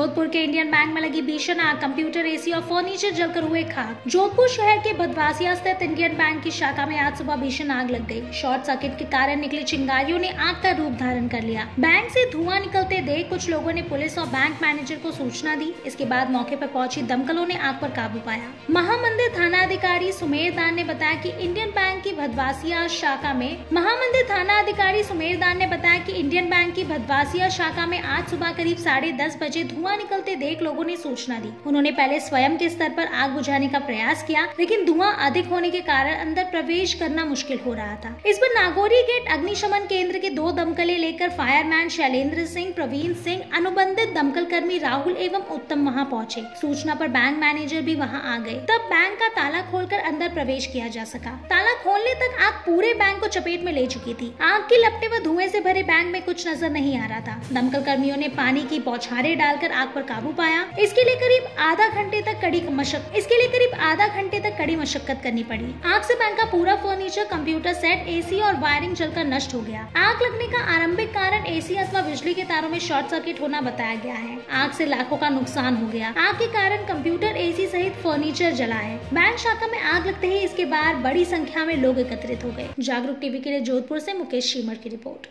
जोधपुर के Indian bank में लगी भीषण आग, कंप्यूटर, एसी और फर्नीचर जलकर हुए खाक। जोधपुर शहर के भदवासिया स्थित इंडियन बैंक की शाखा में आज सुबह भीषण आग लग गई। शॉर्ट सर्किट के कारण निकली चिंगारियों ने आग का रूप धारण कर लिया। बैंक से धुआँ निकलते देख कुछ लोगों ने पुलिस और बैंक मैनेजर को सूचना दी। इसके बाद मौके पर पहुँची दमकलों ने आग पर काबू पाया। महामंदिर थाना अधिकारी सुमेर दान ने बताया की इंडियन बैंक की भदवासिया शाखा में महामंदिर थाना अधिकारी सुमेर दान ने बताया की इंडियन बैंक की भदवासिया शाखा में आज सुबह करीब साढ़े दस बजे धुआँ निकलते देख लोगों ने सूचना दी। उन्होंने पहले स्वयं के स्तर पर आग बुझाने का प्रयास किया, लेकिन धुआँ अधिक होने के कारण अंदर प्रवेश करना मुश्किल हो रहा था। इस पर नागौरी गेट अग्निशमन केंद्र के दो दमकले लेकर फायरमैन शैलेंद्र सिंह, प्रवीण सिंह, अनुबंधित दमकल कर्मी राहुल एवं उत्तम वहाँ पहुँचे। सूचना आरोप बैंक मैनेजर भी वहाँ आ गए। तब बैंक का ताला खोलकर अंदर प्रवेश किया जा सका। ताला खोलने तक आग पूरे बैंक को चपेट में ले चुकी थी। आग की लपटे व धुएँ से भरे बैंक में कुछ नज़र नहीं आ रहा था। दमकल कर्मियों ने पानी की बौछारें डालकर आग पर काबू पाया। इसके लिए करीब आधा घंटे तक कड़ी मशक इसके लिए करीब आधा घंटे तक कड़ी मशक्कत करनी पड़ी। आग से बैंक का पूरा फर्नीचर कंप्यूटर सेट एसी और वायरिंग जलकर नष्ट हो गया। आग लगने का आरंभिक कारण एसी अथवा बिजली के तारों में शॉर्ट सर्किट होना बताया गया है। आग से लाखों का नुकसान हो गया। आग के कारण कंप्यूटर एसी सहित फर्नीचर जला है। बैंक शाखा में आग लगते ही इसके बाद बड़ी संख्या में लोग एकत्रित हो गए। जागरूक टीवी के लिए जोधपुर से मुकेश शीमर की रिपोर्ट।